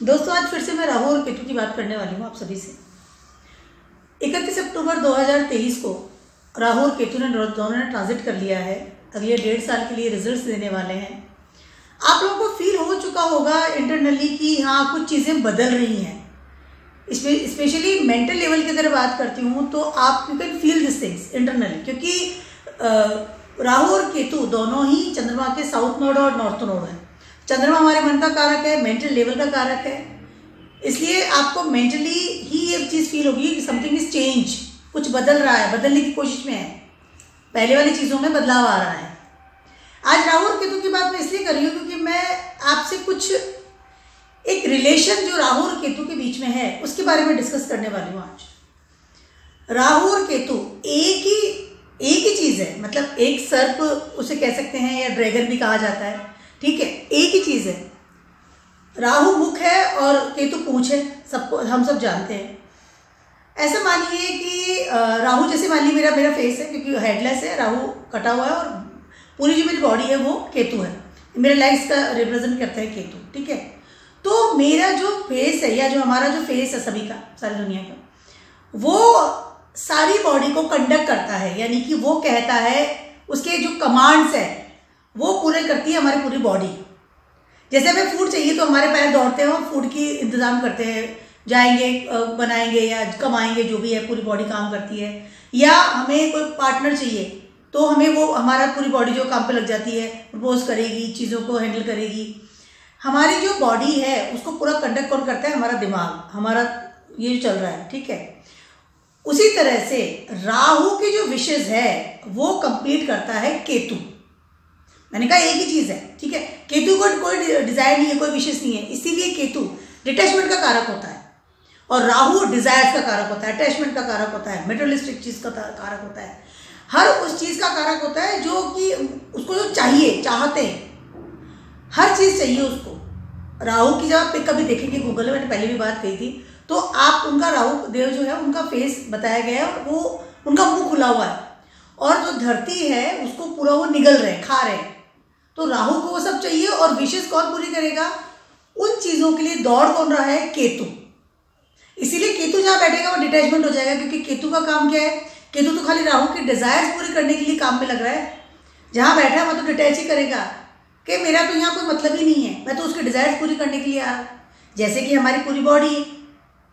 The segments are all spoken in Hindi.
दोस्तों, आज फिर से मैं राहु और केतु की बात करने वाली हूँ आप सभी से। इकतीस अक्टूबर 2023 को राहु और केतु ने दोनों ने ट्रांजिट कर लिया है। अगले डेढ़ साल के लिए रिजल्ट्स देने वाले हैं। आप लोगों को फील हो चुका होगा इंटरनली कि हाँ कुछ चीज़ें बदल रही हैं। स्पेशली मेंटल लेवल की अगर बात करती हूँ तो आप you can feel this things internally क्योंकि राहु और केतु दोनों ही चंद्रमा के साउथ नोड और नॉर्थ नोड है। चंद्रमा हमारे मन का कारक है मेंटल लेवल का कारक है। इसलिए आपको मेंटली ही ये चीज़ फील होगी कि समथिंग इज़ चेंज कुछ बदल रहा है, बदलने की कोशिश में है। पहले वाली चीज़ों में बदलाव आ रहा है। आज राहु और केतु की बात मैं इसलिए कर रही हूँ क्योंकि मैं आपसे कुछ एक रिलेशन जो राहु और केतु के बीच में है, उसके बारे में डिस्कस करने वाली हूँ आज। राहु और केतु एक ही एक ही चीज़ है मतलब एक सर्प उसे कह सकते हैं या ड्रैगन भी कहा जाता है। ठीक है? एक ही चीज़ है। राहु मुख है और केतु पूछ है। सबको, हम सब जानते हैं। ऐसा मानिए कि राहु जैसे मान लीजिए मेरा मेरा फेस है, क्योंकि हेडलेस है, राहु कटा हुआ है और पूरी जो मेरी बॉडी है वो केतु है। मेरे लाइफ का रिप्रेजेंट करता है केतु, ठीक है? तो मेरा जो फेस है या जो हमारा जो फेस है सभी का, सारी दुनिया का, वो सारी बॉडी को कंडक्ट करता है। यानी कि वो कहता है, उसके जो कमांड्स है वो पूरे करती है हमारी पूरी बॉडी जैसे हमें फ़ूड चाहिए तो हमारे पैर दौड़ते हैं और फ़ूड की इंतज़ाम करते हैं। जाएँगे बनाएँगे या कमाएँगे, जो भी है, पूरी बॉडी काम करती है। या हमें कोई पार्टनर चाहिए तो हमें वो हमारा पूरी बॉडी जो काम पे लग जाती है प्रपोज करेगी, चीज़ों को हैंडल करेगी। हमारी जो बॉडी है, उसको पूरा कंडक्ट कौन करता है? हमारा दिमाग, हमारा ये चल रहा है, ठीक है? उसी तरह से राहु की जो विशेष है, वो कंप्लीट करता है केतु। मैंने कहा एक ही चीज़ है, ठीक है? केतु को कोई डिज़ायर नहीं है, कोई विशेष नहीं है, इसीलिए केतु डिटैचमेंट का कारक होता है। और राहु डिजायर्स का कारक होता है अटैचमेंट का कारक होता है मेटलिस्टिक चीज़ का कारक होता है। हर उस चीज़ का कारक होता है जो कि उसको जो चाहिए, चाहते हैं। हर चीज़ चाहिए उसको। राहु की जब आप कभी देखेंगे गूगल में मैंने पहले भी बात कही थी। तो आप, उनका राहु देव जो है, उनका फेस बताया गया है वो, उनका मुँह खुला हुआ है। और जो धरती है, उसको पूरा वो निगल रहे खा रहे हैं। तो राहु को वो सब चाहिए और विशेष कौन पूरी करेगा? उन चीज़ों के लिए दौड़ कौन रहा है? केतु। इसीलिए केतु जहाँ बैठेगा वो डिटैचमेंट हो जाएगा, क्योंकि केतु का काम क्या है? केतु तो खाली राहु के डिजायर्स पूरे करने के लिए काम में लग रहा है। जहाँ बैठा है वह तो डिटैच ही करेगा। कि मेरा तो यहाँ कोई मतलब ही नहीं है। मैं तो उसके डिजायर्स पूरी करने के लिए आ रहा जैसे कि हमारी पूरी बॉडी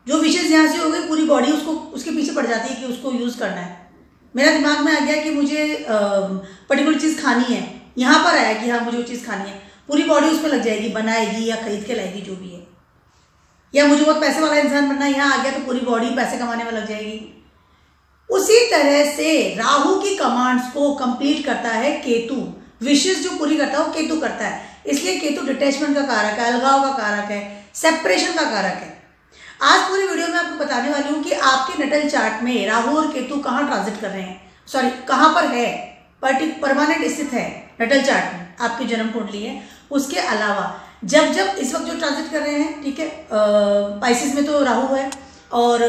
जो विशेष यहाँ से हो गई, पूरी बॉडी उसको, उसके पीछे पड़ जाती है कि उसको यूज़ करना है। मेरा दिमाग में आ गया कि मुझे पर्टिकुलर चीज़ खानी है। यहाँ पर आया कि हाँ मुझे वो चीज़ खानी है। पूरी बॉडी उस पर लग जाएगी, बनाएगी या खरीद के लाएगी, जो भी है। या मुझे बहुत पैसे वाला इंसान बनना यहाँ आ गया तो पूरी बॉडी पैसे कमाने में लग जाएगी। उसी तरह से राहु की कमांड्स को कंप्लीट करता है केतु। विशेष जो पूरी करता है, वो केतु करता है। इसलिए केतु डिटेचमेंट का कारक है, अलगाव का कारक है सेपरेशन का कारक है। आज पूरी वीडियो में आपको बताने वाली हूँ कि आपके नटल चार्ट में राहु और केतु कहाँ ट्रांजिट कर रहे हैं। सॉरी कहाँ पर है? परमानेंट स्थित है नटल चार्ट में, आपकी जन्म कुंडली है। उसके अलावा, जब जब इस वक्त जो ट्रांजिट कर रहे हैं, ठीक है पाइसिस में तो राहु है, और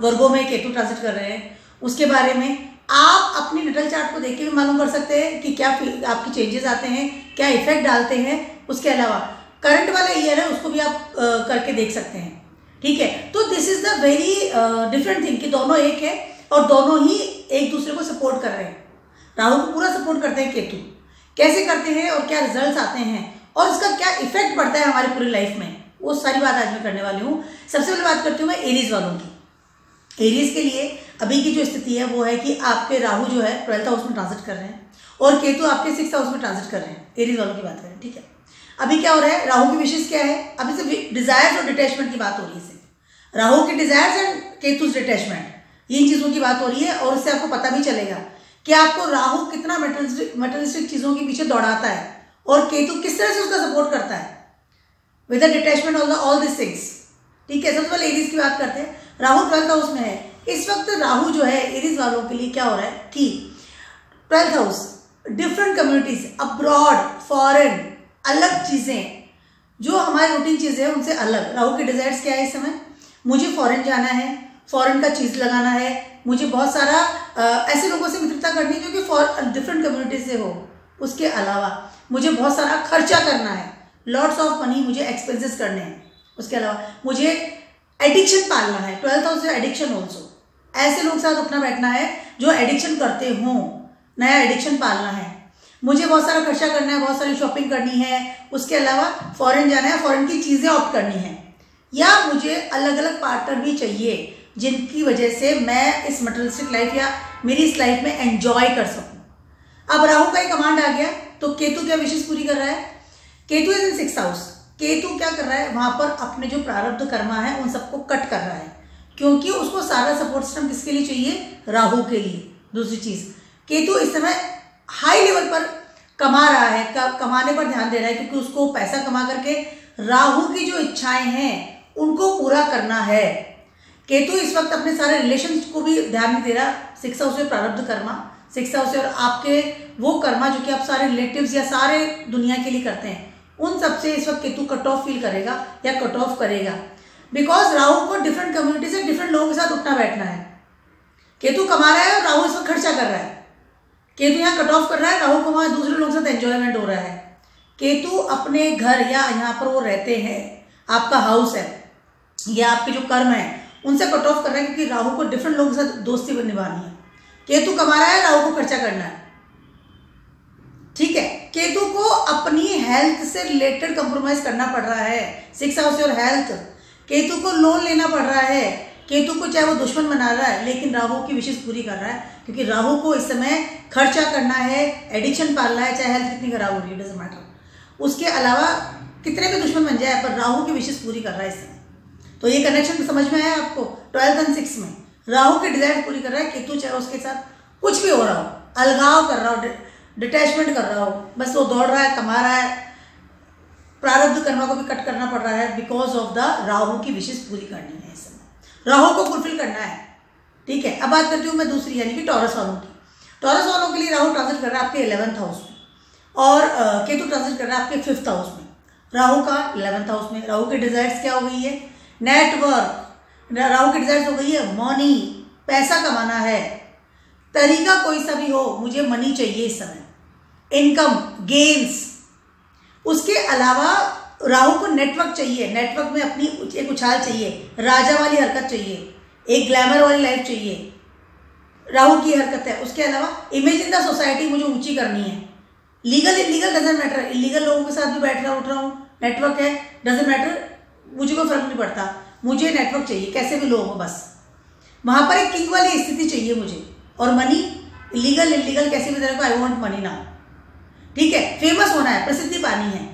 वर्गो में केतु ट्रांजिट कर रहे हैं, उसके बारे में आप अपनी नटल चार्ट को देख के भी मालूम कर सकते हैं कि क्या आपके चेंजेस आते हैं, क्या इफ़ेक्ट डालते हैं। उसके अलावा करंट वाला ईयर है, उसको भी आप करके देख सकते हैं, ठीक है। तो this is the very different thing कि दोनों एक है, और दोनों ही एक दूसरे को सपोर्ट कर रहे हैं। राहु को पूरा सपोर्ट करते हैं केतु। कैसे करते हैं और क्या रिजल्ट्स आते हैं और इसका क्या इफ़ेक्ट पड़ता है हमारी पूरी लाइफ में? वो सारी बात आज मैं करने वाली हूँ। सबसे पहले बात करती हूँ मैं एरीज वालों की। एरीज के लिए अभी की जो स्थिति है वो है कि आपके राहु जो है ट्वेल्थ हाउस में ट्रांजिट कर रहे हैं और केतु आपके सिक्स हाउस में ट्रांजिट कर रहे हैं। एरीज वालों की बात करें, ठीक है? अभी क्या हो रहा है? राहु की विशेष क्या है? अभी से डिजायर्स और डिटैचमेंट की बात हो रही है राहु के डिजायर्स एंड केतुस डिटेचमेंट इन चीज़ों की बात हो रही है और उससे आपको पता भी चलेगा कि आपको राहु कितना मेटलिस्टिक चीज़ों के पीछे दौड़ाता है और केतु किस तरह से उसका सपोर्ट करता है? With detachment all the all this things ठीक है, सबसे पहले एरीज की बात करते हैं। राहु ट्वेल्थ हाउस में है। इस वक्त राहु जो है एरीज वालों के लिए क्या हो रहा है कि twelfth house different communities abroad foreign अलग चीज़ें, जो हमारी रूटीन चीज़ें हैं, उनसे अलग। राहु के डिजायर्स क्या है इस समय? मुझे फॉरेन जाना है। फॉरेन का चीज़ लगाना है। मुझे बहुत सारा आ, ऐसे लोगों से मित्रता करनी है जो कि फॉर डिफरेंट कम्युनिटी से हो। उसके अलावा मुझे बहुत सारा खर्चा करना है। लॉट्स ऑफ़ मनी मुझे एक्सपेंसेस करने हैं। उसके अलावा मुझे एडिक्शन पालना है। ट्वेल्थ हाउस एडिक्शन ऑल्सो ऐसे लोग साथ उठना बैठना है जो एडिक्शन करते हों। नया एडिक्शन पालना है। मुझे बहुत सारा खर्चा करना है बहुत सारी शॉपिंग करनी है। उसके अलावा फॉरेन जाना है फॉरेन की चीज़ें ऑप्ट करनी है। या मुझे अलग अलग पार्टनर भी चाहिए। जिनकी वजह से मैं इस मटेरियलिस्टिक लाइफ या मेरी इस लाइफ में एंजॉय कर सकूँ। अब राहु का एक कमांड आ गया तो केतु क्या विशेष पूरी कर रहा है? Ketu is in six house Ketu क्या कर रहा है? वहाँ पर अपने जो प्रारब्ध कर्मा है, उन सबको कट कर रहा है। क्योंकि उसको सारा सपोर्ट सिस्टम किसके लिए चाहिए? राहु के लिए। दूसरी चीज़, केतु इस समय हाई लेवल पर कमा रहा है कमाने पर ध्यान दे रहा है, क्योंकि उसको पैसा कमा करके राहु की जो इच्छाएँ हैं, उनको पूरा करना है। केतु इस वक्त अपने सारे रिलेशन को भी ध्यान नहीं दे रहा। सिक्स हाउस में प्रारब्ध कर्मा। सिक्स हाउस और आपके वो कर्मा जो कि आप सारे रिलेटिव्स या सारे दुनिया के लिए करते हैं, उन सबसे इस वक्त केतु कट ऑफ़ फील करेगा या कट ऑफ़ करेगा। बिकॉज़ राहु को डिफरेंट कम्युनिटी से डिफरेंट लोगों के साथ उठना बैठना है। केतु कमा रहा है और राहु इस वक्त खर्चा कर रहा है। केतु यहाँ कट ऑफ़ कर रहा है, राहु को वहाँ दूसरे लोगों के साथ एंजॉयमेंट हो रहा है। केतु अपने घर या यहाँ पर वो रहते हैं। आपका हाउस है। या आपके जो कर्म है उनसे कट ऑफ़ कर रहा है क्योंकि राहु को डिफरेंट लोगों के साथ दोस्ती निभानी है। केतु कमा रहा है राहु को खर्चा करना है। ठीक है, केतु को अपनी हेल्थ से रिलेटेड कंप्रोमाइज करना पड़ रहा है। Six house your health Ketu को लोन लेना पड़ रहा है। केतु को चाहे वो दुश्मन बना रहा है, लेकिन राहु की विशेष पूरी कर रहा है। क्योंकि राहु को इस समय खर्चा करना है एडिक्शन पालना है, चाहे हेल्थ कितनी खराब हो रही है डजेंट मैटर उसके अलावा कितने भी दुश्मन बन जाए, पर राहु की विशेष पूरी कर रहा है इस समय। तो ये कनेक्शन समझ में आया आपको? ट्वेल्थ एंड सिक्स में। राहु की डिज़ायर पूरी कर रहा है, केतु चाहे उसके साथ कुछ भी हो रहा हो, अलगाव कर रहा हो डिटैचमेंट कर रहा हो, बस वो दौड़ रहा है, कमा रहा है। प्रारब्ध कर्मा को भी कट करना पड़ रहा है बिकॉज़ ऑफ़ द राहु की विशेष पूरी करनी है इस समय। राहु को फुलफिल करना है। ठीक है, अब बात करती हूँ मैं दूसरी, यानी कि टॉरस वालों की। टॉरस वालों के लिए राहु ट्रांसिट कर रहा है आपके इलेवंथ हाउस में। और केतु ट्रांसिट कर रहा है आपके फिफ्थ हाउस में। राहु का इलेवंथ हाउस में। राहु के डिजायर्स क्या हो गई है? नेटवर्क राहु की डिज़ायर हो गई है मनी पैसा कमाना है। तरीका कोई सा भी हो, मुझे मनी चाहिए इस समय। इनकम गेन्स उसके अलावा राहु को नेटवर्क चाहिए। नेटवर्क में अपनी एक उछाल चाहिए। राजा वाली हरकत चाहिए। एक ग्लैमर वाली लाइफ चाहिए। राहु की हरकत है। उसके अलावा इमेज इन द सोसाइटी मुझे ऊँची करनी है। Legal illegal doesn't matter illegal लोगों के साथ भी बैठ रहा उठ रहा हूँ। नेटवर्क है। डजेंट मैटर मुझे कोई फ़र्क नहीं पड़ता। मुझे नेटवर्क चाहिए। कैसे भी लोग हो, बस। वहाँ पर एक किंग वाली स्थिति चाहिए मुझे। और मनी लीगल इलीगल कैसे भी तरह को आई वॉन्ट मनी नाउ ठीक है? फ़ेमस होना है, प्रसिद्धि पानी है।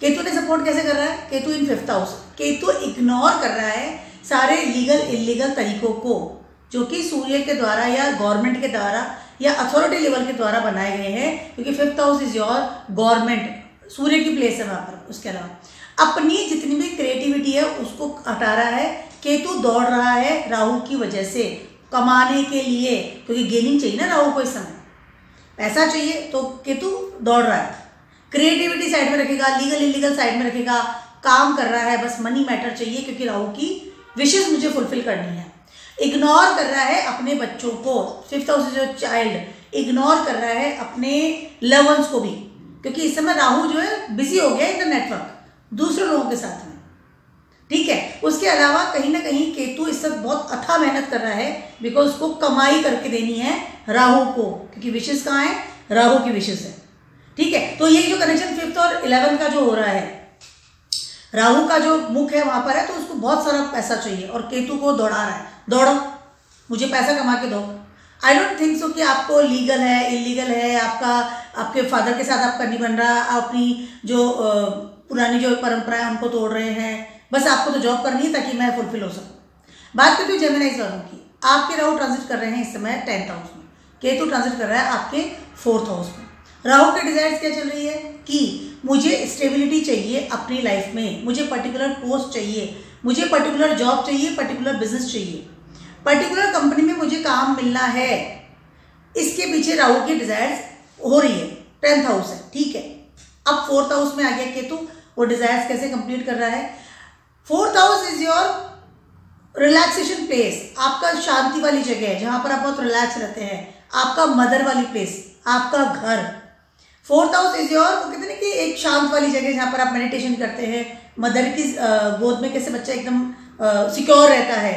केतु ने सपोर्ट कैसे कर रहा है? Ketu in fifth house Ketu ignore कर रहा है सारे लीगल इलीगल तरीकों को, जो कि सूर्य के द्वारा या गवर्नमेंट के द्वारा या अथॉरिटी लेवल के द्वारा बनाए गए हैं, क्योंकि fifth house is your government सूर्य की प्लेस है वहाँ पर, उसके अलावा। अपनी जितनी भी क्रिएटिविटी है, उसको हटा रहा है। केतु दौड़ रहा है राहु की वजह से, कमाने के लिए, क्योंकि गेनिंग चाहिए ना राहु को इस समय। पैसा चाहिए तो केतु दौड़ रहा है। क्रिएटिविटी साइड में रखेगा लीगल इलीगल साइड में रखेगा, काम कर रहा है, बस मनी मैटर चाहिए, क्योंकि राहु की विशेष मुझे फुलफिल करनी है। इग्नोर कर रहा है अपने बच्चों को फिफ्थ हाउस जो चाइल्ड इग्नोर कर रहा है अपने लवंस को भी, क्योंकि इस समय राहु जो है बिज़ी हो गया इन द नेटवर्क दूसरे लोगों के साथ में। ठीक है? उसके अलावा कहीं ना कहीं केतु इस सब बहुत अथा मेहनत कर रहा है बिकॉज़ उसको कमाई करके देनी है राहु को, क्योंकि विशेष कहाँ है? राहु की विशेष है। ठीक है? तो ये जो कनेक्शन फिफ्थ और इलेवन का जो हो रहा है, राहु का जो मुख है वहाँ पर है तो उसको बहुत सारा पैसा चाहिए और केतु को दौड़ा रहा है। दौड़ो। मुझे पैसा कमा के दो। आई डोंट थिंक सो कि आपको लीगल है इलीगल है, आपका, आपके फादर के साथ आपका नहीं बन रहा अपनी जो पुरानी जो परंपरा है उनको तोड़ रहे हैं, बस आपको तो जॉब करनी है ताकि मैं फुलफिल हो सकूँ। बात करती हूँ जेमिनाइज वालों की। आपके राहु ट्रांजिट कर रहे हैं इस समय टेंथ हाउस में। केतु ट्रांजिट कर रहा है आपके फोर्थ हाउस में। राहु के डिजायर्स क्या चल रही है? कि मुझे स्टेबिलिटी चाहिए अपनी लाइफ में। मुझे पर्टिकुलर पोस्ट चाहिए। मुझे पर्टिकुलर जॉब चाहिए पर्टिकुलर बिज़नेस चाहिए। पर्टिकुलर कंपनी में मुझे काम मिलना है। इसके पीछे राहु की डिजायर्स हो रही है। टेंथ हाउस है। ठीक है। अब फोर्थ हाउस में आ गया केतु। वो डिजायर्स कैसे कंप्लीट कर रहा है? Fourth house is your relaxation place आपका शांति वाली जगह है, जहाँ पर आप बहुत रिलैक्स रहते हैं। आपका मदर वाली प्लेस आपका घर। फोर्थ हाउस इज़ योर वो कहते हैं कि एक शांत वाली जगह जहाँ पर आप मेडिटेशन करते हैं। मदर की गोद में कैसे बच्चा एकदम सिक्योर रहता है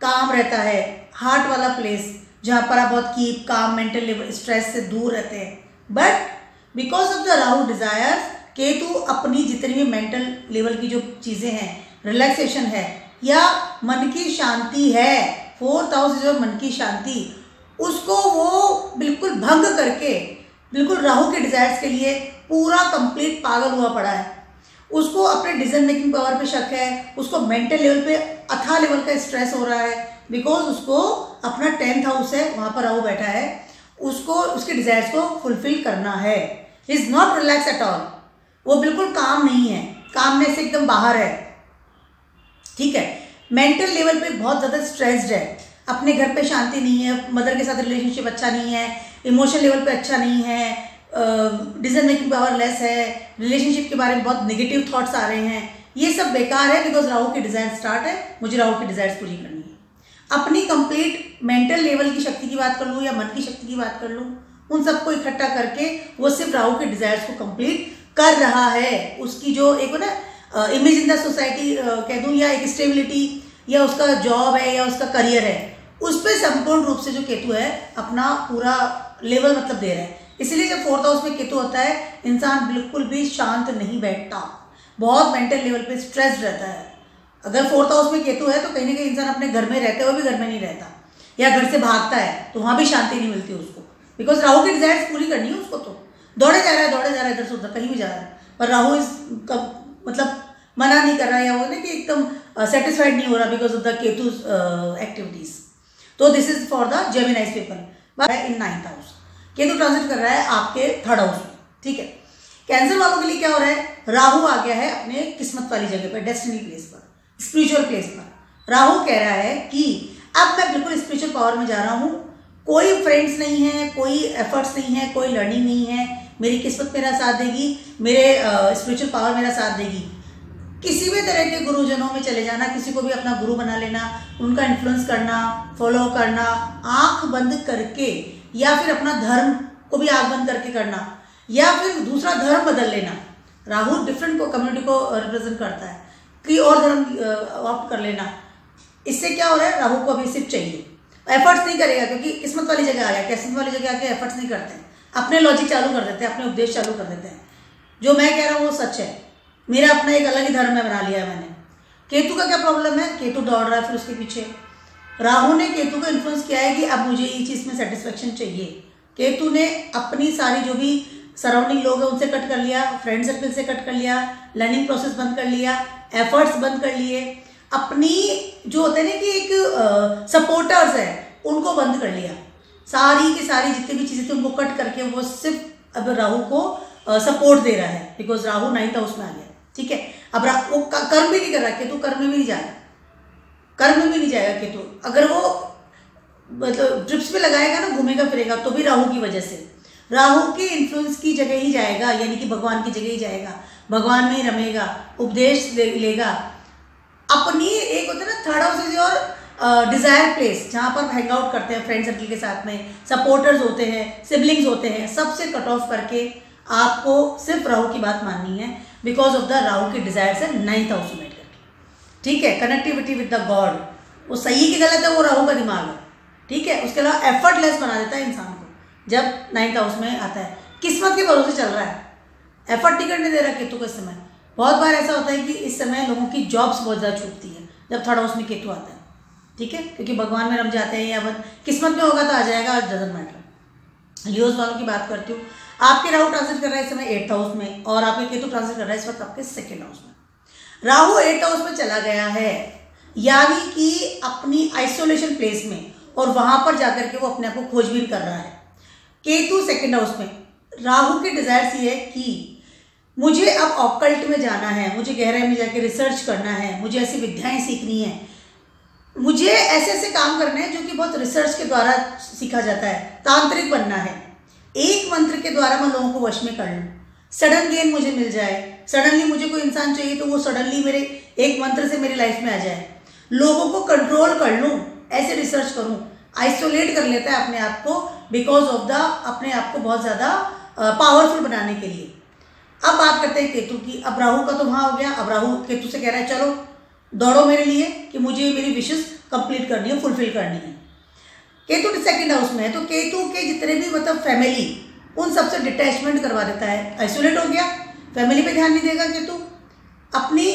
काम रहता है। हार्ट वाला प्लेस जहाँ पर आप बहुत कीप काम मेंटल स्ट्रेस से दूर रहते हैं। But because of the Rahu desires Ketu अपनी जितनी भी मेंटल लेवल की जो चीज़ें हैं रिलैक्सेशन है, या मन की शांति है फोर्थ हाउस जो मन की शांति, उसको वो बिल्कुल भंग करके, बिल्कुल राहु के डिजायर्स के लिए पूरा कंप्लीट पागल हुआ पड़ा है। उसको अपने डिसीज़न मेकिंग पावर पे शक है, उसको मेंटल लेवल पे अथा लेवल का स्ट्रेस हो रहा है बिकॉज़ उसको अपना टेंथ हाउस है, वहाँ पर राहु बैठा है, उसको, उसके डिजायर्स को फुलफिल करना है। Is not relax at all वो बिल्कुल काम नहीं है। काम में से एकदम बाहर है। ठीक है? मेंटल लेवल पे बहुत ज़्यादा स्ट्रेस्ड है। अपने घर पे शांति नहीं है मदर के साथ रिलेशनशिप अच्छा नहीं है इमोशन लेवल पे अच्छा नहीं है डिसीज़न मेकिंग पावर लेस है रिलेशनशिप के बारे में बहुत नेगेटिव थॉट्स आ रहे हैं। ये सब बेकार है बिकॉज़ राहु की डिज़ायर स्टार्ट है। मुझे राहु की डिज़ाइन पूरी करनी है। अपनी कंप्लीट मेंटल लेवल की शक्ति की बात कर लूँ या मन की शक्ति की बात कर लूँ, उन सबको इकट्ठा करके वो सिर्फ़ राहु के डिजायर्स को कंप्लीट कर रहा है, उसकी जो एक ना इमेज इन द सोसाइटी कह दूँ, या एक स्टेबिलिटी या उसका जॉब है, या उसका करियर है, उस पर संपूर्ण रूप से जो केतु है, अपना पूरा लेवल मतलब दे रहा है। इसीलिए जब फोर्थ हाउस में केतु होता है, इंसान बिल्कुल भी शांत नहीं बैठता। बहुत मेंटल लेवल पे स्ट्रेस रहता है। अगर फोर्थ हाउस में केतु है तो कहीं ना कहीं इंसान अपने घर में रहते हुए भी घर में नहीं रहता। या घर से भागता है तो वहाँ भी शांति नहीं मिलती उसको। बिकॉज़ राहु की डिज़ायर पूरी करनी है उसको तो। दौड़े जा रहा है, दौड़े जा रहा है, इधर से उधर, कहीं भी जा रहा है। पर राहु इस कब मतलब मना नहीं कर रहा है, या वो ना कि एकदम सेटिस्फाइड नहीं हो रहा because of the Ketu activities तो this is for the Geminis paper in ninth house Ketu transit कर रहा है आपके थर्ड हाउस में। ठीक है? कैंसर वालों के लिए क्या हो रहा है? राहु आ गया है अपने किस्मत वाली जगह पर डेस्टिनी प्लेस पर स्पिरिचुअल प्लेस पर। राहु कह रहा है कि अब मैं बिल्कुल स्पिरिचुअल पावर में जा रहा हूँ कोई फ्रेंड्स नहीं है, कोई एफर्ट्स नहीं है, कोई लर्निंग नहीं है। मेरी किस्मत मेरा साथ देगी, मेरे स्पिरिचुअल पावर मेरा साथ देगी। किसी भी तरह के गुरुजनों में चले जाना, किसी को भी अपना गुरु बना लेना, उनका इन्फ्लुएंस करना फॉलो करना, आँख बंद करके, या फिर अपना धर्म को भी आग बंद करके करना, या फिर दूसरा धर्म बदल लेना। राहु डिफरेंट को कम्युनिटी को रिप्रेजेंट करता है। कि और धर्म ऑप्ट कर लेना। इससे क्या हो रहा है? राहु को अभी सिर्फ़ चाहिए। एफर्ट्स नहीं करेगा, क्योंकि किस्मत वाली जगह आ गया किस्मत वाली जगह आके एफर्ट्स नहीं करते। हैं अपने लॉजिक चालू कर देते हैं, अपने उपदेश चालू कर देते हैं। जो मैं कह रहा हूँ वो सच है। मेरा अपना एक अलग ही धर्म है, बना लिया है मैंने। केतु का क्या प्रॉब्लम है? केतु दौड़ रहा है फिर उसके पीछे। राहु ने केतु को इन्फ्लुएंस किया है कि अब मुझे ये चीज़ में सेटिस्फेक्शन चाहिए। केतु ने अपनी सारी जो भी सराउंडिंग लोग हैं, उनसे कट कर लिया फ्रेंड सर्कल से कट कर लिया लर्निंग प्रोसेस बंद कर लिया एफर्ट्स बंद कर लिए। अपनी जो होते हैं ना कि एक सपोर्टर्स है उनको बंद कर लिया। सारी की सारी जितनी भी चीज़ें थी उनको कट करके वो सिर्फ़ अब राहु को सपोर्ट दे रहा है। बिकॉज़ राहु नाइन्थ हाउस में आ गया। ठीक है? अब वो कर्म भी नहीं कर रहा केतु कर्म भी नहीं जा रहा। कर्म भी नहीं जाएगा केतु। अगर वो मतलब ट्रिप्स पे लगाएगा ना घूमेगा फिरेगा तो भी राहु की वजह से। राहु के इन्फ्लुएंस की जगह ही जाएगा यानी कि भगवान की जगह ही जाएगा। भगवान में ही रमेगा उपदेश ले, लेगा। अपनी एक होता है ना third house is your desire place जहाँ पर हैंग आउट करते हैं फ्रेंड सर्कल के साथ में सपोर्टर्स होते हैं सिबलिंग्स होते हैं, सबसे कट ऑफ़ करके आपको सिर्फ़ राहु की बात माननी है बिकॉज़ ऑफ़ द राहु के डिज़ायर से नाइन्थ हाउस में करके ठीक है? कनेक्टिविटी विद द गॉड वो सही की गलत है, वो राहु का दिमाग है। ठीक है? उसके अलावा एफर्टलेस बना देता है इंसान को, जब नाइन्थ हाउस में आता है। किस्मत के भरोसे चल रहा है। एफर्ट टिकट नहीं दे रहा केतु के समय बहुत बार ऐसा होता है कि इस समय लोगों की जॉब्स बहुत ज़्यादा छूटती है, जब थर्ड हाउस में केतु आता है, ठीक है? क्योंकि भगवान में रम जाते हैं या बस, किस्मत में होगा तो आ जाएगा और डजेंट मैटर लियोज वालों की बात करती हूँ, आपके राहु ट्रांसलेट कर रहा है इस समय एट्थ हाउस में और आपके केतु ट्रांसलेट कर रहा है इस वक्त आपके सेकेंड हाउस में। राहु एट हाउस में चला गया है, यानी कि अपनी आइसोलेशन प्लेस में और वहाँ पर जाकर के वो अपने आप को खोजबीन कर रहा है। केतु सेकेंड हाउस में, राहु के डिज़ायर ये है कि मुझे अब ऑकल्ट में जाना है, मुझे गहराई में जाके रिसर्च करना है, मुझे ऐसी विद्याएँ सीखनी है। मुझे ऐसे ऐसे काम करने हैं जो कि बहुत रिसर्च के द्वारा सीखा जाता है, तांत्रिक बनना है। एक मंत्र के द्वारा मैं लोगों को वश में कर लूँ। सडन गेन मुझे मिल जाए सडनली मुझे कोई इंसान चाहिए तो वो सडनली मेरे एक मंत्र से मेरी लाइफ में आ जाए। लोगों को कंट्रोल कर लूँ, ऐसे रिसर्च करूँ। आइसोलेट कर लेता है अपने आप को बिकॉज़ ऑफ़ द अपने आप को बहुत ज़्यादा पावरफुल बनाने के लिए। अब बात करते हैं केतु की। अब राहु का तो वहाँ हो गया। अब राहु केतु से कह रहा है, चलो, दौड़ो मेरे लिए कि मुझे मेरी विशेष कंप्लीट करनी है फुलफिल करनी है. केतु सेकंड हाउस में है तो केतु के जितने भी मतलब फैमिली उन सबसे डिटैचमेंट करवा देता है। आइसोलेट हो गया। फैमिली पे ध्यान नहीं देगा केतु। अपनी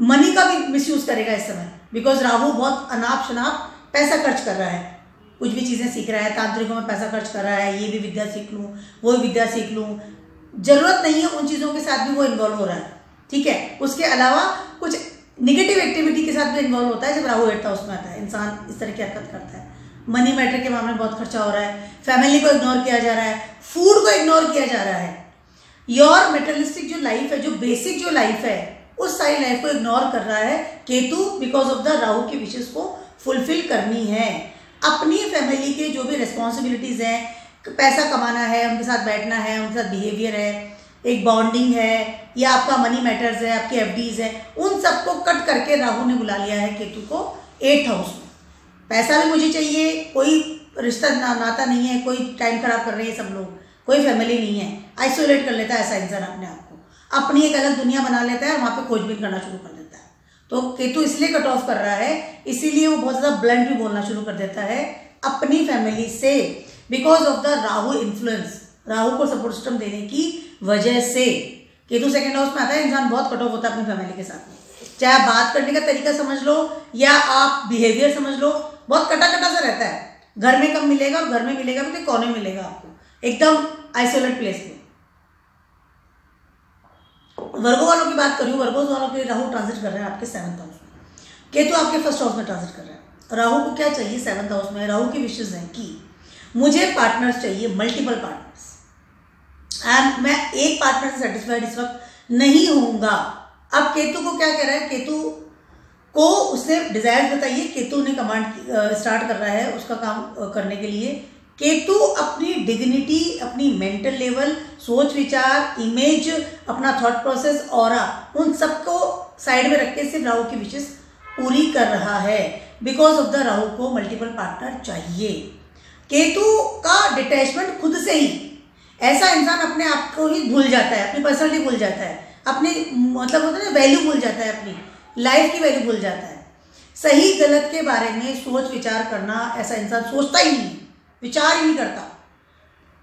मनी का भी मिसयूज करेगा इस समय। बिकॉज़ राहु बहुत अनाप शनाप पैसा खर्च कर रहा है। कुछ भी चीज़ें सीख रहा है, तांत्रिकों में पैसा खर्च कर रहा है, ये भी विद्या सीख लूँ, वो भी विद्या सीख लूँ। ज़रूरत नहीं है उन चीज़ों के साथ भी वो इन्वॉल्व हो रहा है। ठीक है? उसके अलावा कुछ निगेटिव एक्टिविटी के साथ भी इन्वॉल्व होता है, जब राहु एट हाउस आता है। इंसान इस तरह की हरकत करता है। मनी मैटर के मामले में बहुत खर्चा हो रहा है। फैमिली को इग्नोर किया जा रहा है। फ़ूड को इग्नोर किया जा रहा है। योर मेटलिस्टिक जो लाइफ है, जो बेसिक जो लाइफ है, उस सारी लाइफ को इग्नोर कर रहा है Ketu because of the Rahu की विशेष को फुलफिल करनी है। अपनी फैमिली के जो भी रिस्पॉन्सिबिलिटीज हैं पैसा कमाना है उनके साथ बैठना है उनके साथ बिहेवियर है एक बॉन्डिंग है या आपका मनी मैटर्स है आपकी एफ़ है उन सबको कट करके राहु ने बुला लिया है केतु को एट्थ हाउस में। पैसा भी मुझे चाहिए कोई रिश्ता ना, नाता नहीं है कोई टाइम खराब कर रही है सब लोग कोई फैमिली नहीं है आइसोलेट कर लेता है ऐसा इंसान अपने आप को। अपनी एक अलग दुनिया बना लेता है वहाँ पे खोजबीन करना शुरू कर देता है। तो केतु इसलिए कट ऑफ़ कर रहा है इसीलिए वो बहुत ज़्यादा ब्लंट भी बोलना शुरू कर देता है अपनी फैमिली से। Because of the Rahu influence Rahu को सपोर्ट सिस्टम देने की वजह से। केतु सेकेंड हाउस में आता है, इंसान बहुत कट ऑफ़ होता है अपनी फैमिली के साथ। में चाहे आप बात करने का तरीका समझ लो, या आप बिहेवियर समझ लो, बहुत कटा कटा सा रहता है। घर में कब मिलेगा और घर में मिलेगा भी तो कोने मिलेगा आपको। एकदम आइसोलेट प्लेस में। वर्गो वालों की बात करूँ, वर्गो वालों के राहु ट्रांजिट कर रहे हैं आपके सेवंथ हाउस में। केतु आपके फ़र्स्ट हाउस में ट्रांजिट कर रहे हैं। राहु को क्या चाहिए सेवंथ हाउस में? राहु की विशेष है कि मुझे पार्टनर्स चाहिए मल्टीपल पार्टनर्स एंड मैं एक पार्टनर से सेटिस्फाइड इस वक्त नहीं होऊँगा। अब केतु को क्या कह रहा है? केतु को उसने डिज़ायर बताइए, केतु ने कमांड स्टार्ट कर रहा है उसका काम करने के लिए। केतु अपनी डिग्निटी अपनी मेंटल लेवल सोच विचार इमेज अपना थॉट प्रोसेस और उन सबको साइड में रख के सिर्फ़ राहु की विशेष पूरी कर रहा है। बिकॉज़ ऑफ़ द राहु को मल्टीपल पार्टनर चाहिए। केतु का डिटैचमेंट खुद से ही। ऐसा इंसान अपने आप को ही भूल जाता है, अपनी पर्सनलिटी भूल जाता है, अपनी मतलब होता है ना वैल्यू भूल जाता है अपनी लाइफ की वैल्यू भूल जाता है। सही गलत के बारे में सोच विचार करना ऐसा इंसान सोचता ही नहीं, विचार ही नहीं करता।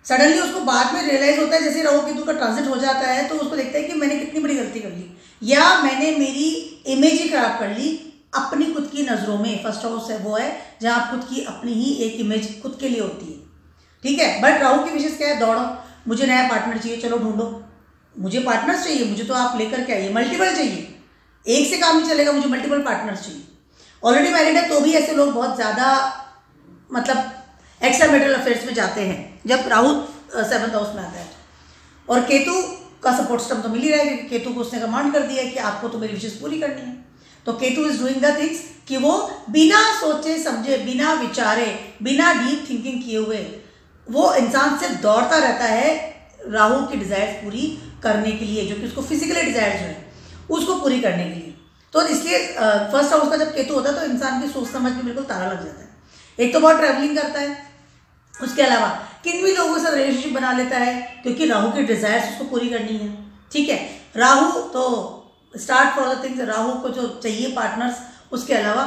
सडनली उसको बाद में रियलाइज़ होता है, जैसे राहु केतु का ट्रांसिट हो जाता है तो उसको देखता है कि मैंने कितनी बड़ी गलती कर ली। या मैंने मेरी इमेज ही खराब कर ली अपनी खुद की नज़रों में फ़र्स्ट हाउस है वो है जहाँ आप खुद की अपनी ही एक इमेज खुद के लिए होती है। ठीक है? बट राहु की विशेष क्या है? दौड़ो। मुझे नया पार्टनर चाहिए, चलो ढूंढो। मुझे पार्टनर्स चाहिए, मुझे तो आप लेकर के आइए। मल्टीपल चाहिए। एक से काम नहीं चलेगा, मुझे मल्टीपल पार्टनर्स चाहिए। ऑलरेडी मैरिड है तो भी ऐसे लोग बहुत ज़्यादा मतलब एक्स्ट्रा मेटल अफेयर्स में जाते हैं, जब राहु सेवंथ हाउस में आता है। और केतु का सपोर्ट सिस्टम तो मिल ही रहा है, क्योंकि केतु को उसने कमांड कर दिया है कि आपको तो मेरी विशेष पूरी करनी है। तो Ketu is doing the things कि वो बिना सोचे, समझे, बिना विचारे, बिना डीप थिंकिंग किए हुए, वो इंसान सिर्फ़ दौड़ता रहता है राहु की डिज़ायर पूरी करने के लिए, जो कि उसको फिजिकली डिज़ायर जो है, उसको पूरी करने के लिए। तो इसलिए फ़र्स्ट हाउस का जब केतु होता है तो इंसान की सोच समझ में बिल्कुल तारा लग जाता है। एक तो बहुत ट्रैवलिंग करता है, उसके अलावा किन भी लोगों के साथ रिलेशनशिप बना लेता है, क्योंकि राहु की डिजायर्स उसको पूरी करनी है, ठीक है? राहु तो start for the things Rahu को जो चाहिए पार्टनर्स उसके अलावा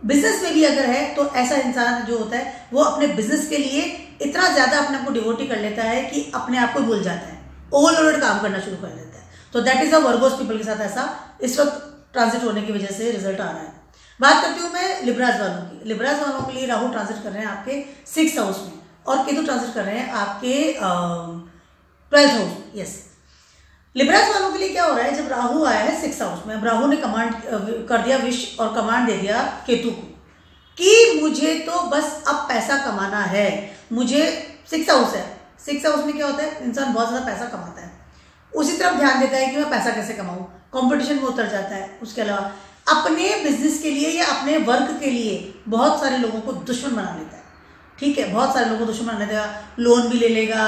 बिज़नेस में भी अगर है तो ऐसा इंसान जो होता है, वो अपने बिज़नेस के लिए इतना ज़्यादा अपने आप को डिवोटी कर लेता है कि अपने आप को भूल जाता है। ओवरलोडेड काम करना शुरू कर देता है। तो that is a Virgos people के साथ ऐसा इस वक्त ट्रांजिट होने की वजह से रिज़ल्ट आ रहा है। बात करती हूँ मैं लिब्राज वालों की। लिब्राज वालों के लिए राहु ट्रांजिट कर रहे हैं आपके सिक्स हाउस में। और केतु ट्रांजिट कर रहे हैं आपके ट्वेल्थ हाउस में। यस लिब्राज वालों के लिए क्या हो रहा है? जब राहु आया है सिक्स हाउस में, अब राहु ने कमांड कर दिया विश और कमांड दे दिया केतु को कि मुझे तो बस अब पैसा कमाना है। मुझे सिक्स हाउस है। सिक्स हाउस में क्या होता है? इंसान बहुत ज़्यादा पैसा कमाता है। उसी तरफ़ ध्यान देता है कि मैं पैसा कैसे कमाऊँ? कॉम्पिटिशन में उतर जाता है। उसके अलावा, अपने बिज़नेस के लिए या अपने वर्क के लिए बहुत सारे लोगों को दुश्मन बना लेता है। ठीक है? बहुत सारे लोगों को दुश्मन बना देगा लोन भी ले लेगा।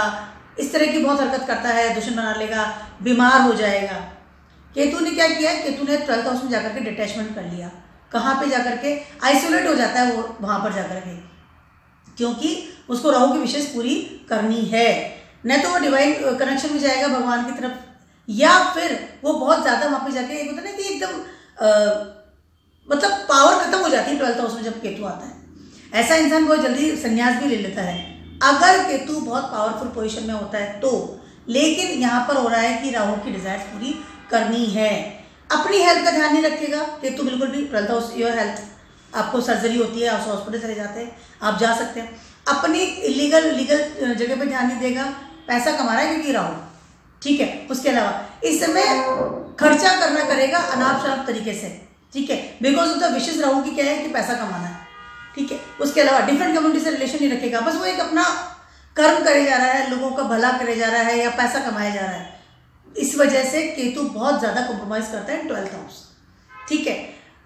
इस तरह की बहुत हरकत करता है, दुश्मन बना लेगा, बीमार हो जाएगा। केतु ने क्या किया? केतु ने ट्वेल्थ हाउस में जाकर के डिटैचमेंट कर लिया। कहाँ पे जाकर के? आइसोलेट हो जाता है वो, वहाँ पर जाकर के। क्योंकि उसको राहु की विशेष पूरी करनी है। न तो वो डिवाइन कनेक्शन में जाएगा भगवान की तरफ़, या फिर वो बहुत ज़्यादा वहाँ पे जाके, एक होता ना कि एकदम मतलब पावर खत्म हो जाती है ट्वेल्थ हाउस में जब केतु आता है। ऐसा इंसान बहुत जल्दी संन्यास भी ले लेता है। अगर केतु बहुत पावरफुल पोजिशन में होता है तो। लेकिन यहाँ पर हो रहा है कि राहु की डिज़ायर पूरी करनी है। अपनी हेल्थ का ध्यान नहीं रखेगा। केतु बिल्कुल भी ट्वेल्थ योर हेल्थ आपको सर्जरी होती है, आप हॉस्पिटल चले जाते हैं, आप जा सकते हैं। अपनी इलीगल लीगल जगह पे ध्यान नहीं देगा। पैसा कमा रहा है क्योंकि राहु। ठीक है? उसके अलावा इस समय खर्चा करना करेगा अनाप शनाप तरीके से। ठीक है? बिकॉज़ ऑफ़ द विशेष राहु की क्या है कि पैसा कमाना है। ठीक है? उसके अलावा डिफरेंट कम्युनिटी से रिलेशन नहीं रखेगा। बस वो एक अपना कर्म करे जा रहा है, लोगों का भला करे जा रहा है या पैसा कमाया जा रहा है। इस वजह से केतु बहुत ज़्यादा कॉम्प्रोमाइज करता है ट्वेल्थ हाउस ठीक है?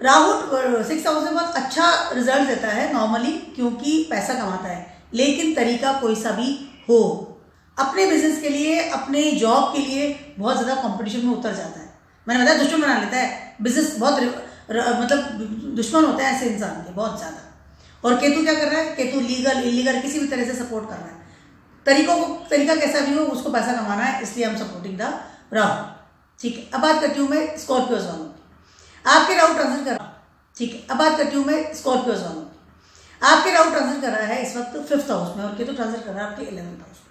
राहु सिक्स हाउस में बहुत अच्छा रिज़ल्ट देता है नॉर्मली क्योंकि पैसा कमाता है। लेकिन तरीका कोई सा भी हो। अपने बिज़नेस के लिए, अपने जॉब के लिए बहुत ज़्यादा कंपटीशन में उतर जाता है। मैंने बताया, दुश्मन बना लेता है। बिज़नेस बहुत मतलब दुश्मन होता है ऐसे इंसान के, बहुत ज़्यादा। और केतु क्या कर रहा है? केतु लीगल इलीगल किसी भी तरह से सपोर्ट कर रहा है। तरीकों को, तरीका कैसा भी हो, उसको पैसा कमाना है, इसलिए हम सपोर्टिंग द राहु। ठीक है, अब बात करती हूँ मैं स्कॉर्पियोज वालों की। आपके राहु ट्रांसफ़र कर रहा हूँ। ठीक है, अब बात करती हूँ मैं स्कॉर्पियोज वालों की। आपके राहु ट्रांसफ़र कर रहा है इस वक्त फिफ्थ हाउस में और केतु ट्रांसफ़र कर रहा है आपके इलेवंथ हाउस में।